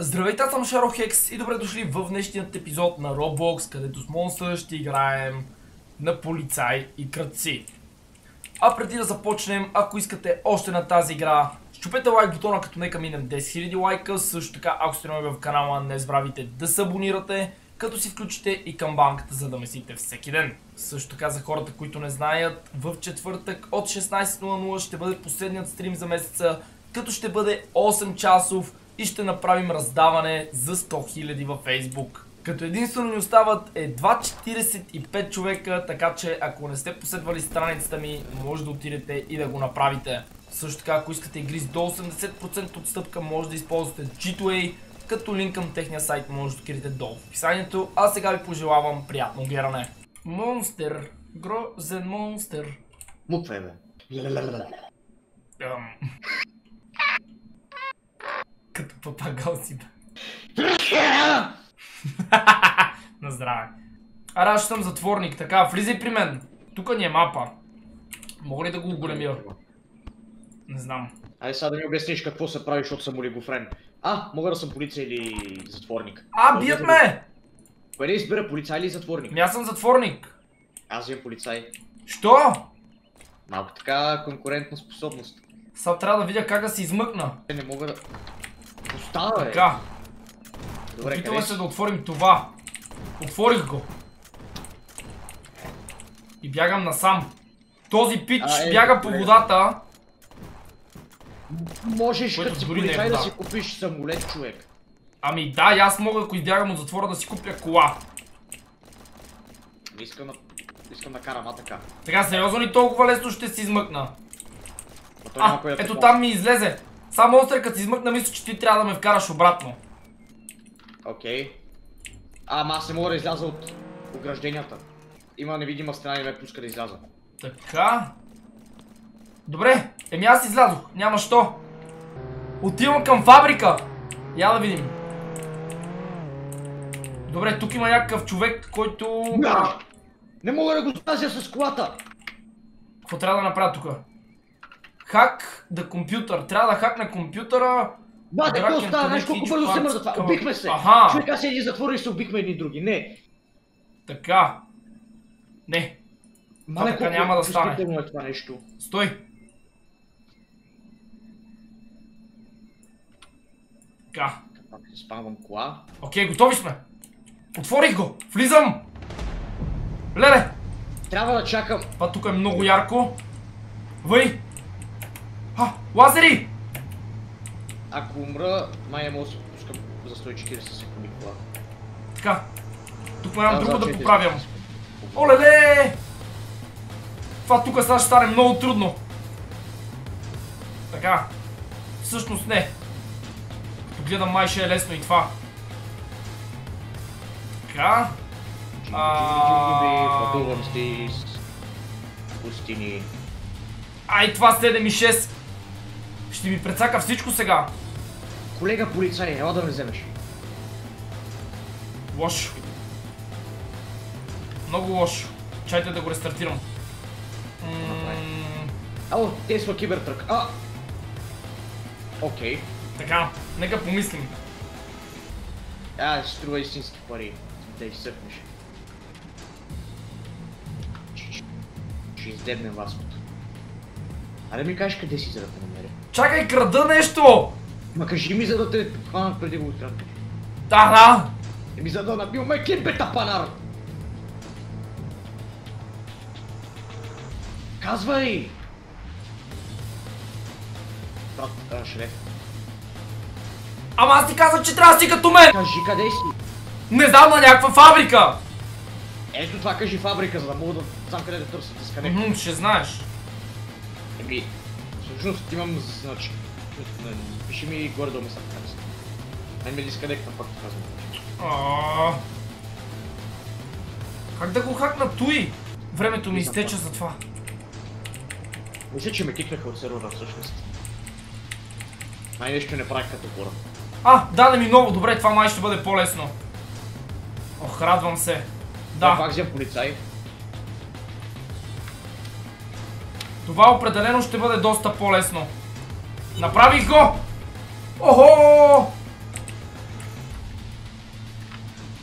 Здравейте, аз съм Шарохекс и добре дошли в днешният епизод на Roblox, където с Монстър ще играем на полицай и кръци. А преди да започнем, ако искате още на тази игра, щупете лайк бутона, като нека минем 10 000 лайка. Също така, ако сте нови в канала, не забравяйте да се абонирате, като си включите и камбанката, за да месите всеки ден. Също така за хората, които не знаят, в четвъртък от 16.00 ще бъде последният стрим за месеца, като ще бъде 8 часов и ще направим раздаване за 100 000 във Facebook. Като единствено ни остават едва 45 човека, така че ако не сте последвали страницата ми, може да отидете и да го направите. Също така, ако искате игри с до 80% отстъпка, може да използвате G2A, като линк към техния сайт може да откриете долу в описанието. А сега ви пожелавам приятно гледане. Монстър. Грозен монстър. Муква е, бе. Като папагал си бе. На здраве. Аре, аз съм затворник, така, влизай при мен. Тук ни е мапа. Мога ли да го оголемя? Не знам. Айде сега да ми обясниш какво се прави, защото съм олигофрен. А, мога да съм полиция или затворник. А, бият ме! Кое да избира, полицай или затворник? Ми аз съм затворник. Аз имам полицай. Що? Малко така конкурентна способност. Сега трябва да видя как да се измъкна. Не мога да... Остава, бе. Така. Добре, Опитваме къде се си? да отворим това. Отворих го. И бягам насам. Този пич А, е, бяга по водата. Можеш като си е полицай да си купиш самолет, човек. Ами да, и аз мога, ако избягам от затвора, да си купя кола. Не искам да... Искам да карам, а така. Така, сериозно ли толкова лесно ще се измъкна? А, ето там ми излезе. Само монстър, като се измъкна, мисля, че ти трябва да ме вкараш обратно. Окей. А, ама аз не мога да изляза от огражденията. Има невидима стена и ме пуска да изляза. Така. Добре, еми аз излязох, няма що. Отивам към фабрика. Я да видим. Добре, тук има някакъв човек, който... Да! Не мога да го стазя с колата! Какво трябва да направя тук? Хак да компютър. Трябва да хакна компютъра. Да, какво става? Знаеш колко бързо се мърза това? Убихме се! Аха. Човек, аз седи затвора и се убихме едни други. Не! Така. Не, Мале, така няма да стане. е това нещо. стой. Така. Пак спамвам кола. Окей, готови сме. Отворих го. Влизам. Леле, Трябва да чакам. това тук е много ярко. Въй. А, лазери. Ако умра, май не мога да се пускам за 140 секунди кола. Така. Тук нямам Да, друго да поправям. Олеле! Това тук сега ще стане много трудно. Така. Всъщност не. Като гледам май ще е лесно и това. Така. Пътувам с пустини. Ай, това 7 и 6. Ще ми прецака всичко сега. Колега полицай, ела да ме вземеш. Лошо. Много лошо. Чайте да го рестартирам. Ало, Тесла кибертрък. А! Окей. Така, нека помислим. А, ще струва истински пари. Да изсъпнеш. Ще издебнем вас. А да ми кажеш къде си, за да те намеря. Чакай, крада нещо! Ма кажи ми, за да те хванат преди го откраднеш. Да, да! Еми за да набил ме кимпета панар! Казвай! Брат, а, шреф. Ама аз ти казах, че трябва да си като мен! Кажи къде си? Не знам на някаква фабрика! Ето това кажи фабрика, за да мога да знам къде да търся дисконект. Мгм, ще знаеш. Еми, всъщност имам значи. Пиши ми горе долу места така си. Мен ми дисконекта пак казвам. А. Как да го хакна туй? Времето ми Не изтече за това. Мисля, че ме кикнаха от сервера всъщност. Май нещо не правих като хора. А, даде ми ново, добре, това май ще бъде по-лесно. Ох, радвам се. Да. Да, Пак взем полицай. Това определено ще бъде доста по-лесно. Направих го! Охо!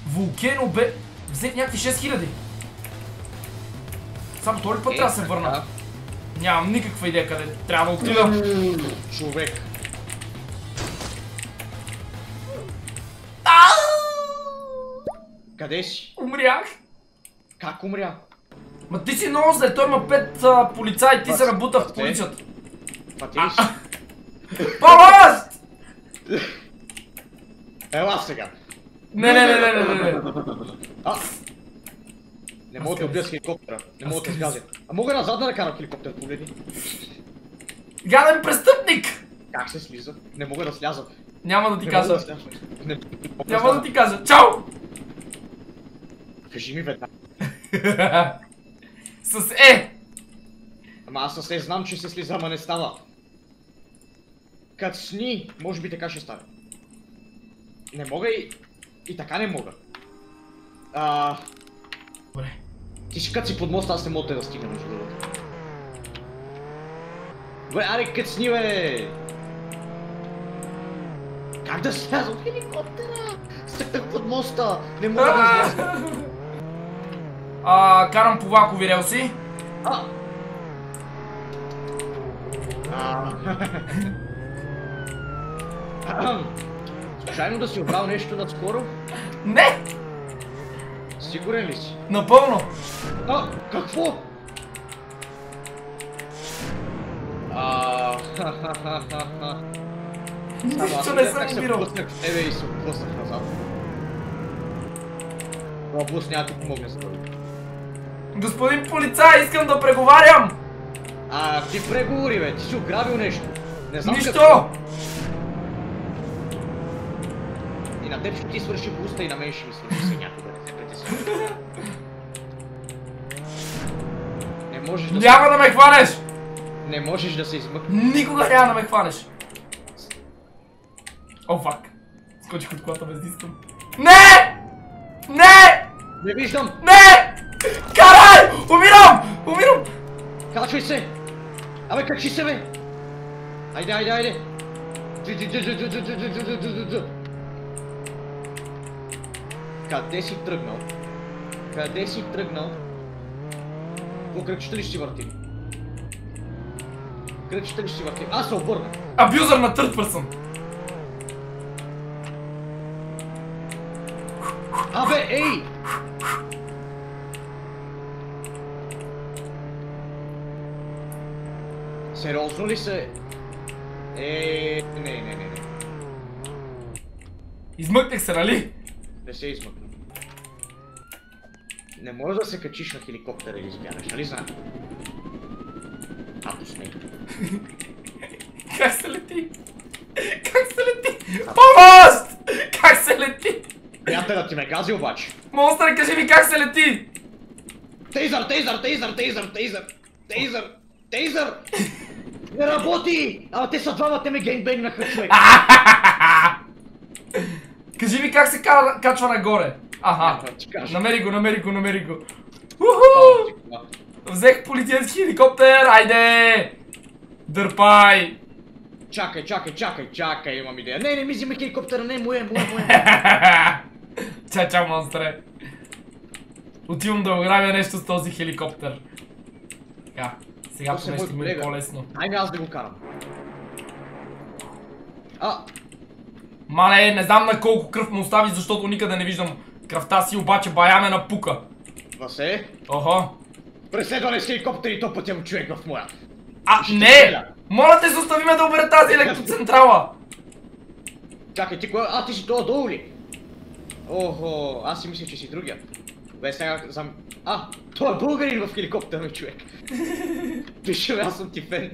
Волкено бе... Взех някакви 6000. Само този път Е, трябва да се върна. Нямам никаква идея къде трябва да отида. Човек. Къде си? Умрях. Как умря? Ма ти си много зле, той има пет а, полицаи, ти се набута в полицията. Си? Помощ! Ела сега. Не, не, не, не, не, не, не. А! Не мога да убия с хеликоптера. Не мога да сгазя. А мога назад да накарам хеликоптер, погледни. Гаден престъпник! Как се слиза? Не мога да сляза. Няма да ти кажа. Няма да ти кажа. Чао! Кажи ми веднага. С Е! Ама аз със знам, че се слиза, ама не става. Кацни, може би така ще стане. Не мога и... И така не мога. А, Добре. ти ще каци под моста, аз не мога те да стигна между другото. Бе, аре кацни бе! Как да сляза от хеликоптера? Стъкнах под моста! Не мога да изляза! А, карам по влакови релси. Случайно да си обрал нещо наскоро? Не! Сигурен ли си? Напълно! А, какво? Нищо не съм в тебе и се отблъснах назад. Това блъс няма да помогне за това. Господин полицай, искам да преговарям! А, ти преговори, бе, ти си ограбил нещо. Не знам Нищо! какво. И на теб ще ти свърши буста и на мен ще ми свърши се някога, не се. Не можеш да Няма да ме хванеш! Не можеш да се измъкнеш. Никога няма да ме хванеш! О, фак. Скочих от колата без да искам. Не! Не! Не виждам! Не! Умирам! Умирам! Качвай се! Абе, качи се, бе! Айде, айде, айде! Къде си тръгнал? Къде си тръгнал? По кръгчета ли ще въртим? Кръгчета ли ще въртим? Аз се обърнах! Абюзър на търт пърсън! Абе, ей! Сериозно ли се? Е, не, не, не, не. Измъкнах се, нали? Не се измъкна. Не можеш да се качиш на хеликоптера и избягаш, нали знаеш? А, пусни. Как се лети? Как се лети? Помощ! Как се лети? Приятелят ти ме гази обаче. Монстър, кажи ми как се лети! Тейзър, тейзър, тейзър, тейзър, тейзър, тейзър, тейзър! Не работи! А, те са двама, те ме геймбейнаха човек. Кажи ми как се ка- качва нагоре. Аха. Кажа. Намери го, намери го, намери го. Уху! Взех полицейски хеликоптер, айде! Дърпай! Чакай, чакай, чакай, чакай, имам идея. Не, не ми взимай хеликоптера, не, мое, мое, мое. Ча, ча, монстре. Отивам да ограбя нещо с този хеликоптер. Така, сега ще ми е по-лесно. Айде аз да го карам. А, Мале, не знам на колко кръв му остави, защото никъде не виждам кръвта си, обаче бая ме напука. Васе, Охо. преследване с хеликоптер и то пътям човек в моя. А, Ще не! Моля те, се остави ме да обера тази електроцентрала! Чакай, ти кой? А, ти си това долу ли? Охо, аз си мисля, че си другия. Сега зам... А, той е българин в хеликоптера, бе, човек. Пише, аз съм ти фен.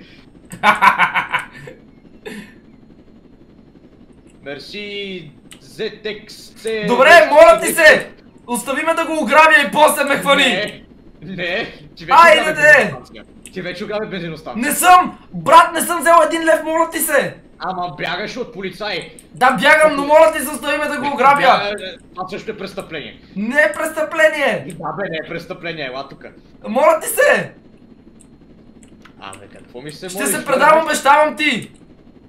Мерси, ZXC... Добре, моля ти се! Остави ме да го ограбя и после ме хвани! Не, не, ти вече Айде, де! Ти вече ограби бензиностанция. Не съм! Брат, не съм взел един лев, моля ти се! Ама бягаш от полицаи. Да, бягам, но моля ти се, остави ме да го ограбя! Това също е престъпление. Не е престъпление! Да бе, не е престъпление, ела тука. Моля ти се! Абе, какво ми се Ще молиш, се бе? предам, обещавам ти!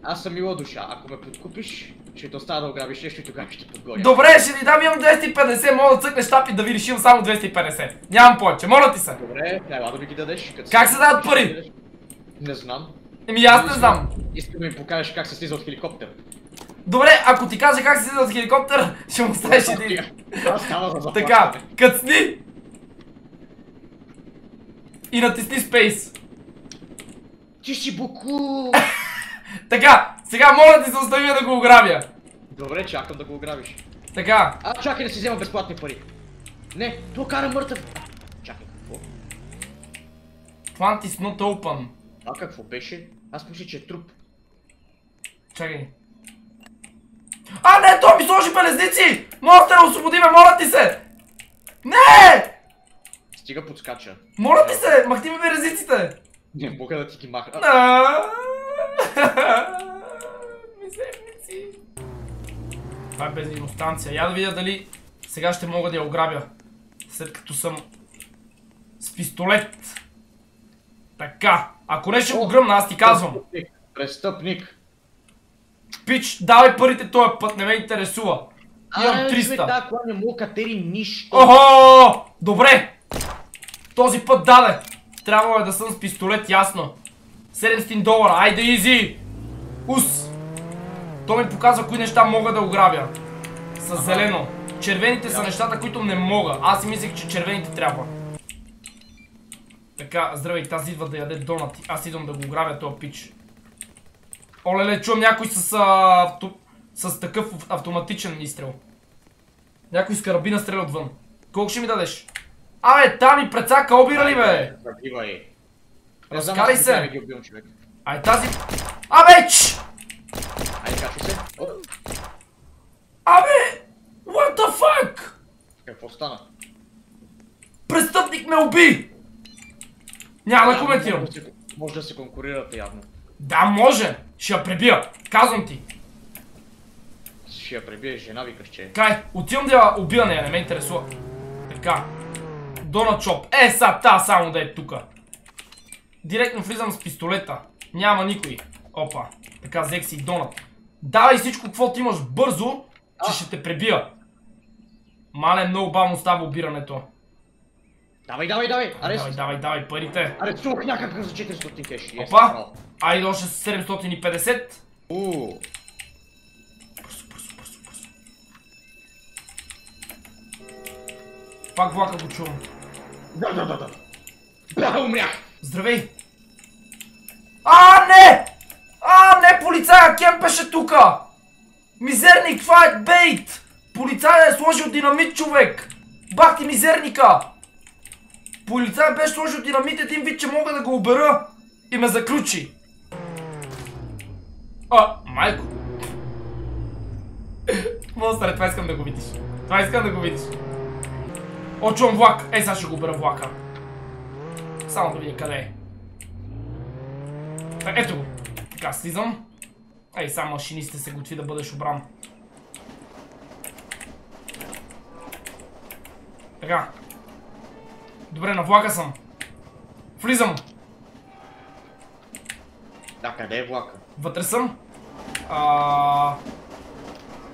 Аз съм мила душа, ако ме подкупиш, Ще те оставя да ограбиш нещо и тогава ще подгоня. Добре, ще ти дам, имам 250, мога да цъкнеш тапи да ви решим само 250. Нямам повече, моля ти се. Добре, ела да ми ги дадеш. Как се дават пари? Не знам. Еми аз не знам. Искам да ми покажеш как се слиза от хеликоптер. Добре, ако ти кажа как се слиза от хеликоптер, ще му оставиш един. Така, къцни. И натисни Space. Ти си буку! Така, сега моля ти се остави да го ограбя. Добре, чакам да го ограбиш. Така, А, чакай да си взема безплатни пари. Не, то кара мъртъв. Чакай, какво? plant is not open. А какво беше? Аз мисля, че е труп. Чакай. А, не, той ми сложи белезници! Да освободи ме, моля ти се! Не! Стига подскача. Моля ти се, махни ми белезниците! Не мога да ти ги махна. Мизерници. Това е бензиностанция. Я да видя дали сега ще мога да я ограбя. След като съм с пистолет. Така. Ако не ще го гръмна, аз ти казвам. Престъпник. Престъпник. Пич, давай парите този път, не ме интересува. Имам Ай, 300. Да, кола не му катери нищо. Охо! Добре! Този път даде. Трябвало е да съм с пистолет, ясно. 700 долара, айде изи! Ус! То ми показва кои неща мога да ограбя. С зелено. Червените са нещата, които не мога. Аз си мислех, че червените трябва. Така, здравей, тази идва да яде донати. Аз идвам да го ограбя този пич. Олеле, чувам някой с, а, авто... с такъв автоматичен изстрел. Някой с карабина стреля отвън. Колко ще ми дадеш? Абе, там и прецака обира ли бе? Забивай. Разкарай се. Ай тази... Абе, ч! Айде, качвай се. Абе! What the fuck? какво стана? Престъпник ме уби! Няма да коментирам. Може да се- Може да конкурирате явно. Да, може! Ще я пребия. Казвам ти. Ще я пребиеш жена, викаш, че. Кай, отивам да я убия нея, не ме интересува. Така. Дона Чоп. Е, са та само да е тука. Директно влизам с пистолета. Няма никой. Опа. Така, взех си донат. Давай всичко, каквото имаш бързо, че А. ще те пребия. Мале, много бавно става обирането. Давай, давай, давай! Арест! Давай, давай, давай, парите. Арестувах някакъв за 400 кеш. Yes, Опа. Айде още 750. Уу. Пак влака го чувам. Да, да, да, да. Бля, умрях! Здравей! А, не! А, не, полицая, кемпеше тука! Мизерник, това е бейт! Полицая е сложил динамит, човек! Бах ти мизерника! Полицая беше сложил динамит един вид, че мога да го обера и ме заключи. А, майко. Монстър, това искам да го видиш. Това искам да го видиш. О, влак. Ей, сега ще го обера влака. Само да видя къде е. Та, ето го. Така, слизам. Ей, само машинистите се готви да бъдеш обран. Така. Добре, на влака съм. Влизам. Да, къде е влака? Вътре съм. А...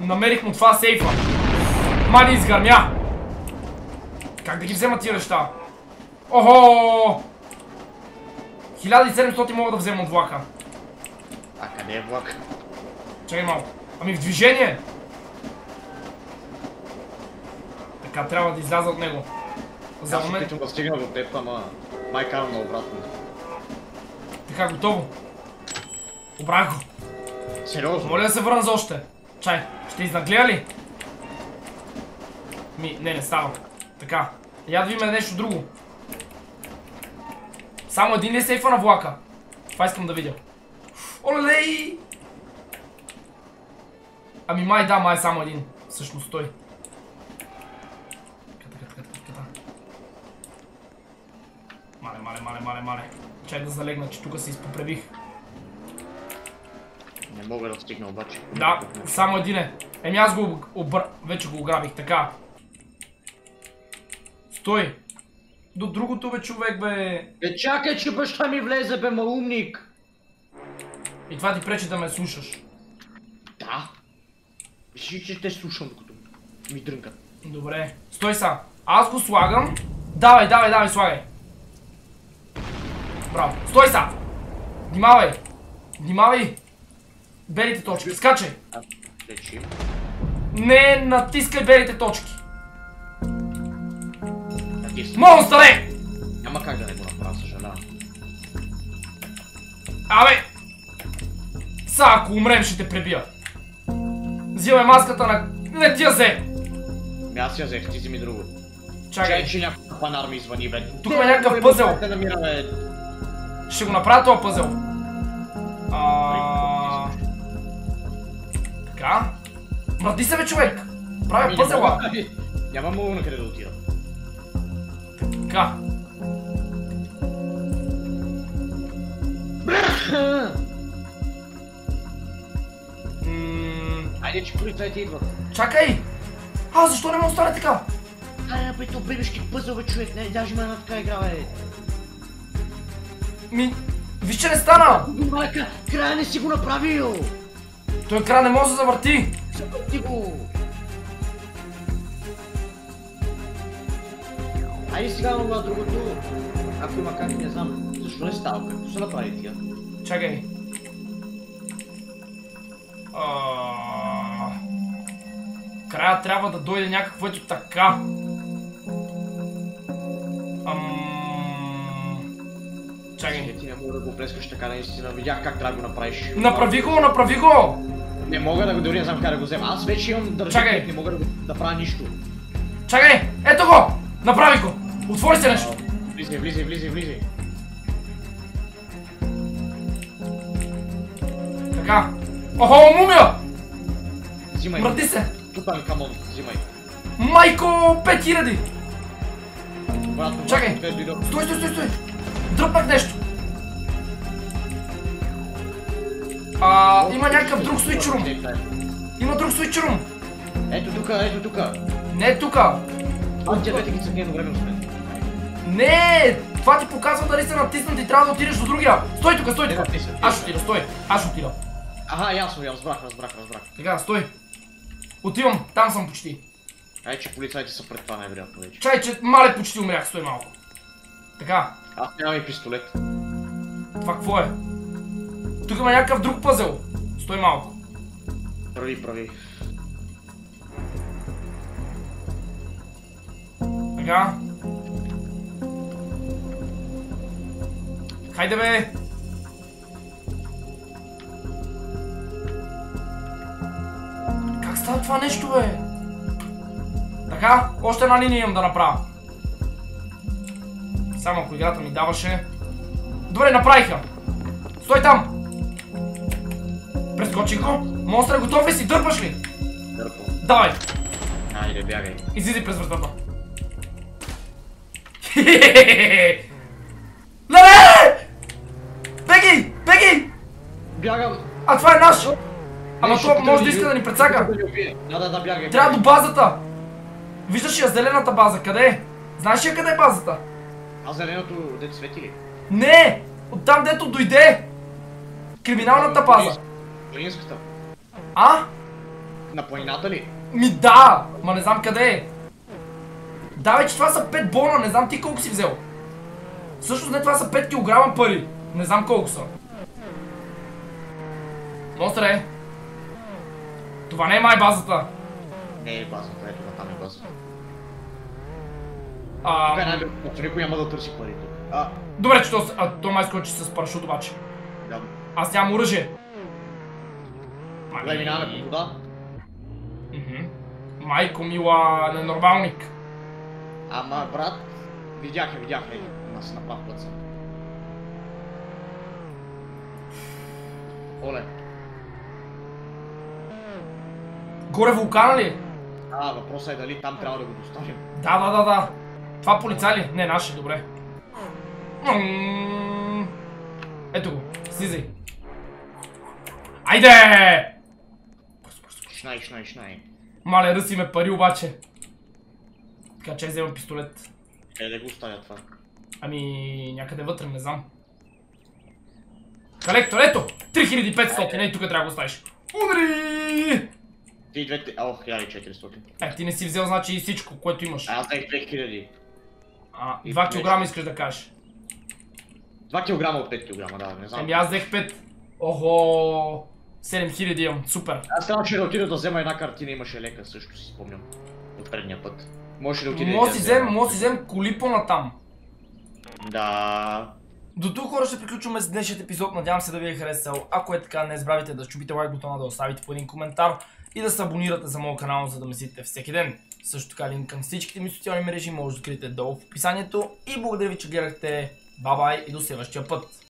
Намерих му това сейфа. Мани изгърмя. Как да ги взема тия неща? Охо! 1700 мога да взема от влака. А къде е влак? Чакай малко. Ами в движение! Така, трябва да изляза от него. За Аз момент. опитвам да стигна до теб, ама май карам на обратно. Така, готово. Обрах го. Сериозно? Моля да се върна за още. Чай, ще изнаглея ли? Ми, не, не става. Така, я да видим нещо друго. Само един ли е сейфа на влака? Това искам да видя. Олелей! Ами май да, май е само един. Всъщност той. Така, така, така, така, така. Мале, мале, мале. Чай да залегна, че тук се изпопребих. Не мога да стигна обаче. Да, само един е. Еми аз го обр... вече го ограбих, така. Стой! До другото бе човек бе. Е, чакай, че баща ми влезе, бе, маумник! И това ти пречи да ме слушаш. Да. Кажи, че те слушам докато ми дрънкат. Добре. Стой са. Аз го слагам. Давай, давай, давай, слагай. Браво. Стой са. Внимавай. Внимавай. Белите точки. Скачай. Не натискай белите точки. Натисни. Монстъре! Няма как да не го направя, съжалявам. Абе! Са, ако умрем, ще те пребия. Взимай маската на... Не ти я взе! Ми аз я взех, ти вземи друго. Чакай, Чай, че някакъв панар ми извъни, бе. Тук има някакъв пъзел. Те намира, бе. Ще го направя този пъзел. А... Така. Мърди се бе, човек! Правя Ами, пъзела. мога- Няма много на къде да отида. Така. Айде, че полицайите идват. Чакай! А, защо не ме остане така? Айде, бе, то бебешки пъзъл, бе, човек. Не, даже има една така игра, бе. Ми... Виж, че не стана! Майка, края не си го направил! Той екран не може да завърти! Запъти го! Айде сега на другото. Ако има как, не знам. Защо не става? Какво се направи тия? Чакай. А... Края трябва да дойде някакво ето така. Чакай. Ти не мога да го плескаш така наистина. Видях как трябва да го направиш. Направи го, направи го! Не мога да го дори не знам как да го взема. Аз вече имам държа, Чакай. не мога да, го- да правя нищо. Чакай! Ето го! Направи го! Отвори се нещо! Влизай, влизай, влизай, влизай. Така. Охо, мумия! Взимай. Мръди се! Ми камон, взимай. Майко, 5000! Брат, Чакай. Стой, стой, стой, стой! Дръпнах нещо! А, има някакъв друг room. Има друг room. Ето тук, ето тук. Не е тука. А, тя двете ги цъкне едновременно с мен. Не! Това ти показва дали са натиснати и трябва да отидеш до другия. Стой тук, стой Не тук. Аз ще отида, стой. Аз ще отида. Аха, ясно, я разбрах, разбрах, разбрах. Така, стой. Отивам, там съм почти. Ай, че полицайите са пред това най-вероятно вече. Чай, че мале почти умрях, стой малко. Така, Аз нямам и пистолет. това какво е? Тук има някакъв друг пъзел. Стой малко. Прави, прави. Така. Хайде бе! Как става това нещо бе? Така, още една линия имам да направя. Само ако играта ми даваше. Добре, направиха. Стой там! Прескочих го. Монстър, готов ли си? Дърпаш ли? Дърпо. Давай! Айде, бягай. Излизай през вратата. Леле! Беги! Беги! Бягам! А това е наш! Ама то може да иска да ни прецака. да. Да, да, бягай. Трябва до базата! Виждаш ли я зелената база? Къде е? Знаеш ли я къде е базата? А зеленото дете свети ли? Не! Оттам дето дойде! Криминалната база. Планинската. А? На планината ли? Ми да! Ма не знам къде е. Да, вече това са 5 бона, не знам ти колко си взел. Всъщност не, това са 5 кг пари. Не знам колко са. Монстре! Това не е май базата. Не е базата, ето там е базата. А, Тук е най-вероятно, никой няма да търси пари тук. А, добре, че то, а, то май скочи с парашут обаче. да. Аз нямам оръжие. Минаваме по вода. Мгм. Майко мила, ненормалник. Ама, брат, видях я, видях я. Аз на прав път съм. Оле. Горе вулкана ли? А, въпросът е дали там трябва да го доставим. Да, да, да, да. Това полицай ли? Не, наше, добре. Ето го, слизай. Айде! Шнай, шнай, шнай. Мале, ръси ме пари обаче. Така че взема пистолет. Къде да го оставя това? Ами, някъде вътре, не знам. Колектор, ето! 3500, ей тук трябва да го оставиш. Удари! Ти двете... Ох, 1400. Е, ти не си взел значи и всичко, което имаш. А, аз взех 2000. А, и 2 нещо. кг искаш да кажеш. 2 кг от 5 кг, да, не знам. Еми аз взех 5. Охо, 7000 имам, супер. Аз трябваше да отида да взема една картина, имаше лека, също си спомням. От предния път. Може да отида Може да взема. взем, може си взем коли по-натам. Да. До тук хора ще приключваме с днешният епизод, надявам се да ви е харесал. Ако е така, не забравяйте да чупите лайк бутона, да оставите по един коментар и да се абонирате за моят канал, за да ме следите всеки ден. Също така линк към всичките ми социални мрежи може да откриете долу в описанието. И благодаря ви, че гледахте. Бабай и до следващия път.